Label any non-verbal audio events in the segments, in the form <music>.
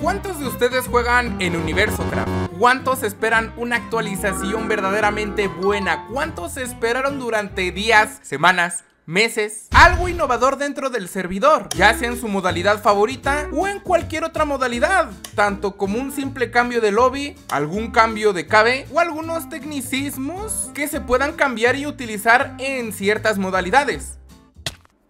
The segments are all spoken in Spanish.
¿Cuántos de ustedes juegan en Universo Craft? ¿Cuántos esperan una actualización verdaderamente buena? ¿Cuántos esperaron durante días, semanas, meses, algo innovador dentro del servidor, ya sea en su modalidad favorita o en cualquier otra modalidad, tanto como un simple cambio de lobby, algún cambio de KB o algunos tecnicismos que se puedan cambiar y utilizar en ciertas modalidades.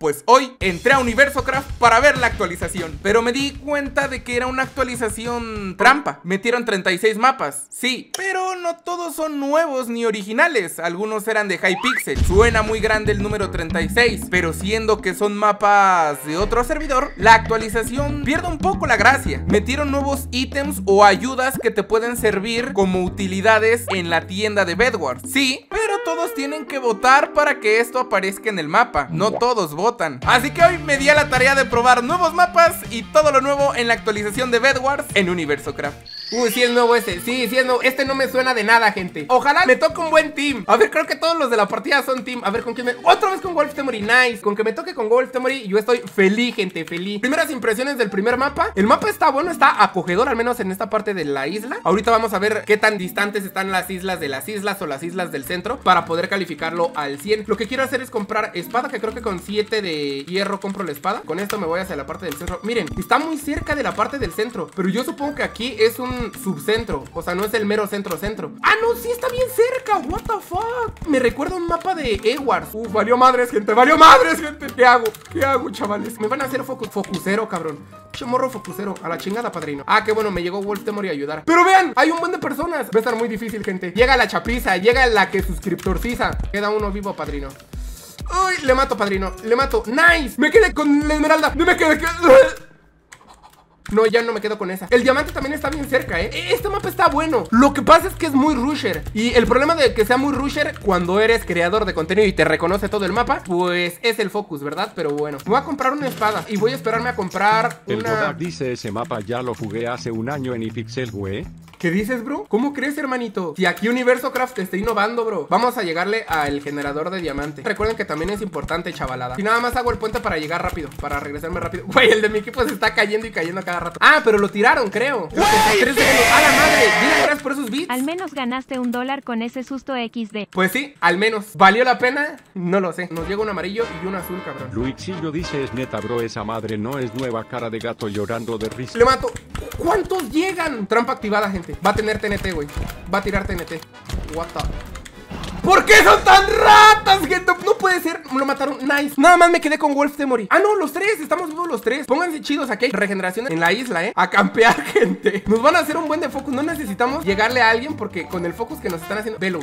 Pues hoy entré a Universo Craft para ver la actualización, pero me di cuenta de que era una actualización trampa. Metieron 36 mapas, sí, pero no todos son nuevos ni originales, algunos eran de Hypixel. Suena muy grande el número 36, pero siendo que son mapas de otro servidor, la actualización pierde un poco la gracia. Metieron nuevos ítems o ayudas que te pueden servir como utilidades en la tienda de Bedwars. Sí, pero todos tienen que votar para que esto aparezca en el mapa, no todos votan Así que hoy me di a la tarea de probar nuevos mapas y todo lo nuevo en la actualización de Bedwars en Universo Craft. Uy, sí es nuevo este, sí, sí es nuevo Este no me suena de nada, gente. Ojalá me toque un buen team. A ver, creo que todos los de la partida son team. A ver, ¿con quién me...? Otra vez con Wolf Temory, nice. Con que me toque con Wolf Temory Yo estoy feliz, gente, feliz. Primeras impresiones del primer mapa. El mapa está bueno, está acogedor Al menos en esta parte de la isla. Ahorita vamos a ver qué tan distantes están las islas de las islas O las islas del centro Para poder calificarlo al 100 Lo que quiero hacer es comprar espada Que creo que con 7 de hierro compro la espada. Con esto me voy hacia la parte del centro. Miren, está muy cerca de la parte del centro Pero yo supongo que aquí es un subcentro o sea, no es el mero centro-centro. ¡Ah, no! Sí está bien cerca. What the fuck. Me recuerda un mapa de Edwards. Uf, valió madres, gente. Valió madres, gente. ¿Qué hago? ¿Qué hago, chavales? Me van a hacer focusero, cabrón. morro focusero. A la chingada, padrino. Ah, qué bueno. Me llegó Wolf Temor a ayudar. Pero vean, hay un buen de personas. Va a estar muy difícil, gente. Llega la chapiza. Llega la que suscriptorciza. Queda uno vivo, padrino. Uy, le mato, padrino. Le mato. Nice. Me quedé con la esmeralda. No me quedé. No, ya no me quedo con esa El diamante también está bien cerca, ¿eh? Este mapa está bueno Lo que pasa es que es muy rusher Y el problema de que sea muy rusher Cuando eres creador de contenido y te reconoce todo el mapa Pues es el focus, ¿verdad? Pero bueno Voy a comprar una espada Y voy a esperarme a comprar una... El dice ese mapa ya lo jugué hace un año en iPixel, güey ¿Qué dices, bro? ¿Cómo crees, hermanito? Si aquí Universo Craft está innovando, bro Vamos a llegarle al generador de diamante Recuerden que también es importante, chavalada Si nada más hago el puente para llegar rápido Para regresarme rápido <laughs> Güey, el de mi equipo se está cayendo y cayendo cada rato. Ah, pero lo tiraron, creo. ¡A la madre! Dile gracias por esos bits Al menos ganaste un dólar con ese susto XD Pues sí, al menos. ¿Valió la pena? No lo sé. Nos llega un amarillo y un azul, cabrón. Luixillo dice es neta, bro Esa madre no es nueva cara de gato llorando de risa. Le mato. ¿Cuántos llegan? Trampa activada, gente. Va a tener TNT, güey. Va a tirar TNT What the... ¿Por qué son tan ratas, gente? No puede ser, lo mataron, nice. Nada más me quedé con Wolf Temory Ah, no, los tres, estamos vivos los tres. Pónganse chidos, aquí regeneración en la isla, eh A campear, <laughs> gente. Nos van a hacer un buen de focus, no necesitamos llegarle a alguien Porque con el focus que nos están haciendo Velo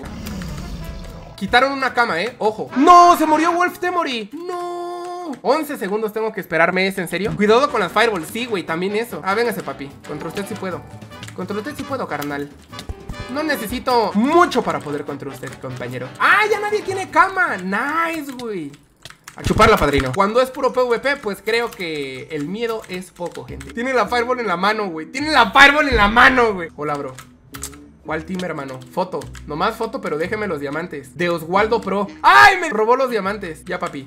Quitaron una cama, eh, ojo. No, se murió Wolf Temory No. 11 segundos tengo que esperarme, ¿es en serio? Cuidado con las fireballs, sí, güey, también eso. Ah, véngase, papi, contra usted sí puedo. Contra usted sí puedo, carnal no necesito mucho para poder contra usted, compañero ¡Ah, ya nadie tiene cama! ¡Nice, güey! A chuparla, padrino Cuando es puro PvP, pues creo que el miedo es poco, gente Tiene la fireball en la mano, güey Tiene la fireball en la mano, güey Hola, bro ¿Cuál team, hermano? Foto Nomás foto, pero déjeme los diamantes De Oswaldo Pro ¡Ay, me robó los diamantes! Ya, papi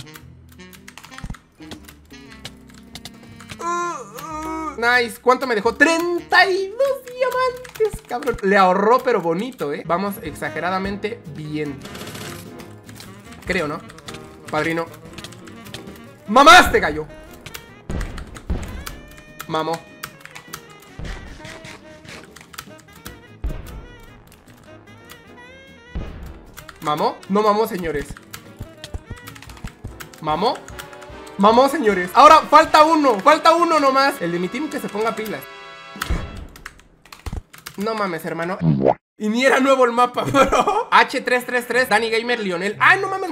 Nice. ¿Cuánto me dejó? 32 diamantes, cabrón. Le ahorró, pero bonito, ¿eh? Vamos exageradamente bien. Creo, ¿no? Padrino. ¡Mamaste, gallo! Mamó. ¿Mamó? No mamó, señores. ¿Mamó? Mamó, señores. Ahora falta uno. Falta uno nomás. El de mi team que se ponga pilas. No mames, hermano. Y ni era nuevo el mapa, <laughs> bro. H333, Danny Gamer, Lionel. Ay, no mames,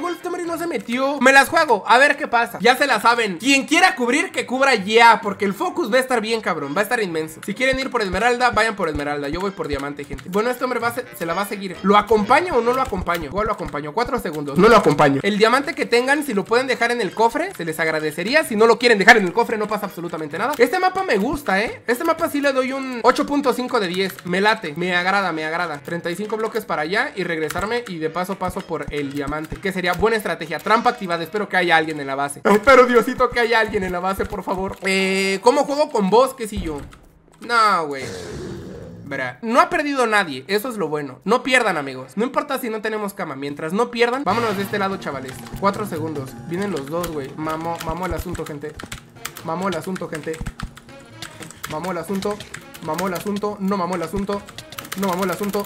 se metió. Me las juego, a ver qué pasa. Ya se la saben. Quien quiera cubrir, que cubra ya. Porque el focus va a estar bien, cabrón. Va a estar inmenso. Si quieren ir por Esmeralda, vayan por Esmeralda. Yo voy por Diamante, gente. Bueno, este hombre va se la va a seguir. ¿Lo acompaño o no lo acompaño? Igual lo acompaño. Cuatro segundos. No lo acompaño. El diamante que tengan, si lo pueden dejar en el cofre, se les agradecería. Si no lo quieren dejar en el cofre, no pasa absolutamente nada. Este mapa me gusta, ¿eh? Este mapa sí le doy un 8.5 de 10. Me late. Me agrada, me agrada. 35 bloques para allá y regresarme y de paso paso por el diamante. Que sería buena estrategia. Trampa activada. Espero que haya alguien en la base. <laughs> Espero, Diosito, que haya alguien en la base, por favor. Eh, ¿Cómo juego con vos? ¿Qué si yo? No, güey. Verá, no ha perdido nadie, eso es lo bueno. No pierdan, amigos. No importa si no tenemos cama. Mientras no pierdan, vámonos de este lado, chavales. Cuatro segundos. Vienen los dos, güey. Mamó, mamó el asunto, gente. Mamó el asunto, gente. Mamó el asunto. Mamó el asunto. No mamó el asunto. No mamó el asunto.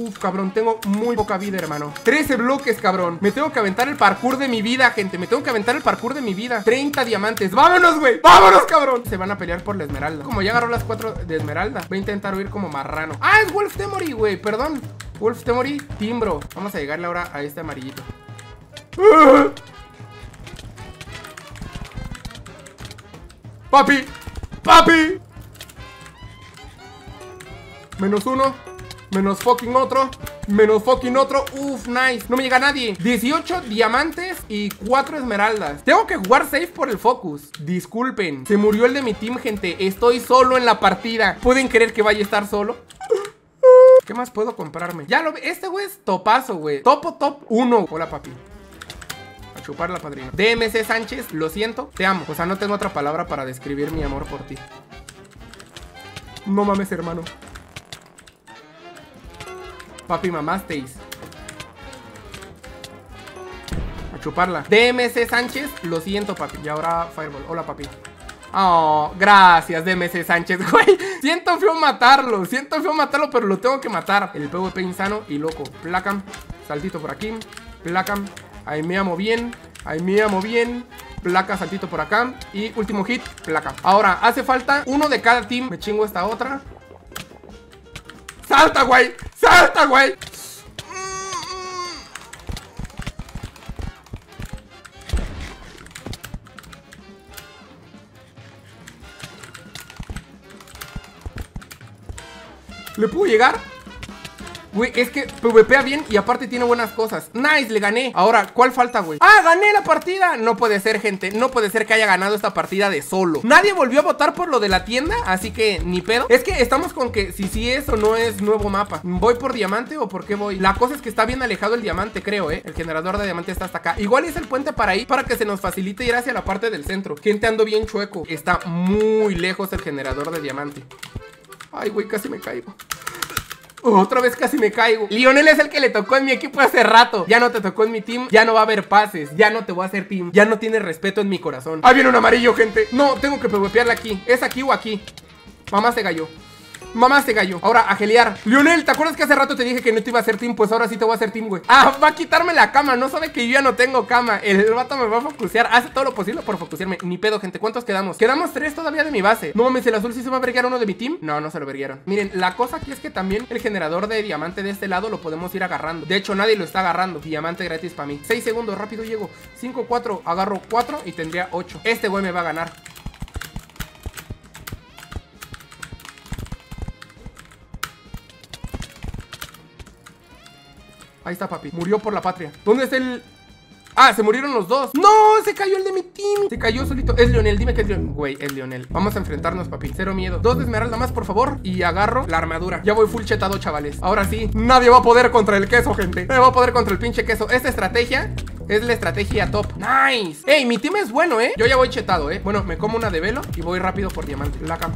Uf, cabrón, tengo muy poca vida, hermano. 13 bloques, cabrón. Me tengo que aventar el parkour de mi vida, gente. Me tengo que aventar el parkour de mi vida. 30 diamantes. ¡Vámonos, güey! ¡Vámonos, cabrón! Se van a pelear por la esmeralda. Como ya agarró las 4 de esmeralda Voy a intentar huir como marrano. ¡Ah, es Wolf Temory, güey! Perdón. Wolf Temory, timbro. Vamos a llegarle ahora a este amarillito. ¡Papi! ¡Papi! Menos uno Menos fucking otro. Menos fucking otro. Uf, nice. No me llega nadie. 18 diamantes y 4 esmeraldas. Tengo que jugar safe por el focus. Disculpen. Se murió el de mi team, gente. Estoy solo en la partida. ¿Pueden creer que vaya a estar solo? ¿Qué más puedo comprarme? Ya lo. Este güey es topazo, güey. Topo top 1. Hola, papi. A chupar la padrina. DMC Sánchez, lo siento. Te amo. O sea, no tengo otra palabra para describir mi amor por ti. No mames, hermano. Papi, mamasteis. A chuparla. DMC Sánchez, lo siento, papi. Y ahora Fireball. Hola, papi. Oh, gracias, DMC Sánchez, <laughs> güey. Siento feo matarlo. Siento feo matarlo, pero lo tengo que matar. El PvP insano y loco. Placam. Saltito por aquí. Placam. Ahí me amo bien. Ahí me amo bien. Placa, saltito por acá. Y último hit, placa. Ahora, hace falta uno de cada team. Me chingo esta otra. ¡Salta, güey! ¡Salta, güey! ¿Le puedo llegar? Güey, es que PvPea bien y aparte tiene buenas cosas. Nice, le gané. Ahora, ¿cuál falta, güey? ¡Ah, gané la partida! No puede ser, gente. No puede ser que haya ganado esta partida de solo. Nadie volvió a votar por lo de la tienda Así que, ni pedo. Es que estamos con que si sí es o no es nuevo mapa. ¿Voy por diamante o por qué voy? La cosa es que está bien alejado el diamante, creo, ¿eh? El generador de diamante está hasta acá. Igual es el puente para ahí Para que se nos facilite ir hacia la parte del centro. Gente, ando bien chueco. Está muy lejos el generador de diamante. Ay, güey, casi me caigo otra vez casi me caigo. Lionel es el que le tocó en mi equipo hace rato. Ya no te tocó en mi team. Ya no va a haber pases. Ya no te voy a hacer team. Ya no tienes respeto en mi corazón. Ahí viene un amarillo, gente. No, tengo que pepearle aquí. ¿Es aquí o aquí? Mamá se cayó. Mamá se gallo. Ahora, a gelear. Lionel, ¿te acuerdas que hace rato te dije que no te iba a hacer team? Pues ahora sí te voy a hacer team, güey. Ah, va a quitarme la cama. No sabe que yo ya no tengo cama. El vato me va a focusear. Hace todo lo posible por focusearme. Ni pedo, gente. ¿Cuántos quedamos? Quedamos tres todavía de mi base. No mames, el azul sí se va a verguiar uno de mi team. No, no se lo verguieron. Miren, la cosa aquí es que también el generador de diamante de este lado lo podemos ir agarrando. De hecho, nadie lo está agarrando. Diamante gratis para mí. 6 segundos, rápido llego. 5, 4, agarro 4 y tendría 8. Este güey me va a ganar. Ahí está, papi. Murió por la patria. ¿Dónde está el...? Ah, se murieron los dos. ¡No! Se cayó el de mi team. Se cayó solito. Es Lionel, dime que es Lionel. Güey, es Lionel. Vamos a enfrentarnos, papi. Cero miedo. Dos de esmeralda más, por favor. Y agarro la armadura. Ya voy full chetado, chavales. Ahora sí Nadie va a poder contra el queso, gente. Nadie va a poder contra el pinche queso. Esta estrategia es la estrategia top. Nice. Ey, mi team es bueno, ¿eh? Yo ya voy chetado, ¿eh? Bueno, me como una de velo Y voy rápido por diamante. La cam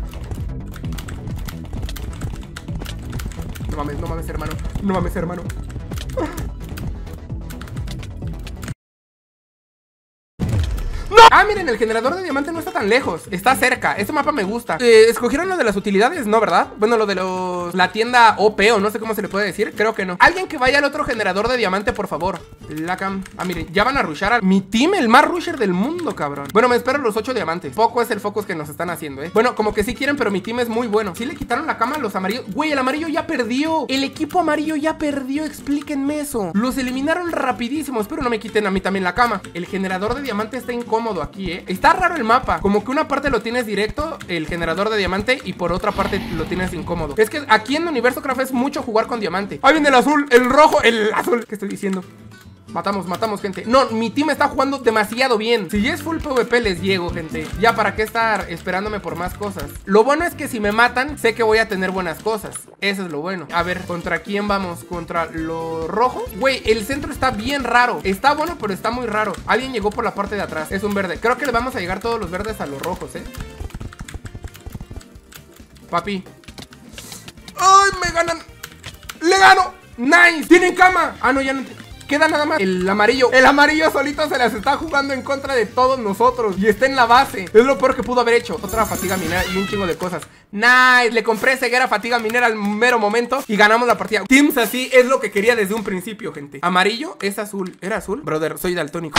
No mames, no mames, hermano. No mames, hermano Ah! <laughs> miren, el generador de diamante no está tan lejos Está cerca, este mapa me gusta. Eh, ¿Escogieron lo de las utilidades? No, ¿verdad? Bueno, lo de los... La tienda OP o no sé cómo se le puede decir Creo que no. Alguien que vaya al otro generador de diamante, por favor. La cam... Ah, miren, ya van a rushar a... Mi team, el más rusher del mundo, cabrón. Bueno, me espero los 8 diamantes. Poco es el focus que nos están haciendo, ¿eh? Bueno, como que sí quieren, pero mi team es muy bueno. Sí le quitaron la cama a los amarillos. Güey, el amarillo ya perdió. El equipo amarillo ya perdió, explíquenme eso. Los eliminaron rapidísimo Espero no me quiten a mí también la cama. El generador de diamante está incómodo ¿eh? Está raro el mapa. Como que una parte lo tienes directo, el generador de diamante, y por otra parte lo tienes incómodo. Es que aquí en Universo Craft es mucho jugar con diamante. Ahí viene el azul, el rojo, el azul. ¿Qué estoy diciendo? Matamos, matamos, gente. No, mi team está jugando demasiado bien. Si es full PvP, les llego, gente. Ya, ¿para qué estar esperándome por más cosas? Lo bueno es que si me matan, sé que voy a tener buenas cosas. Eso es lo bueno. A ver, ¿contra quién vamos? ¿Contra los rojos? Güey, el centro está bien raro. Está bueno, pero está muy raro. Alguien llegó por la parte de atrás. Es un verde. Creo que le vamos a llegar todos los verdes a los rojos, ¿eh? Papi. ¡Ay, me ganan! ¡Le gano! ¡Nice! ¡Tienen cama! Ah, no, ya no... Queda nada más el amarillo. El amarillo solito se las está jugando en contra de todos nosotros. Y está en la base. Es lo peor que pudo haber hecho. Otra fatiga minera y un chingo de cosas. Nice. Le compré ceguera fatiga minera al mero momento. Y ganamos la partida. Teams así es lo que quería desde un principio, gente. Amarillo es azul. ¿Era azul? Brother, soy daltónico.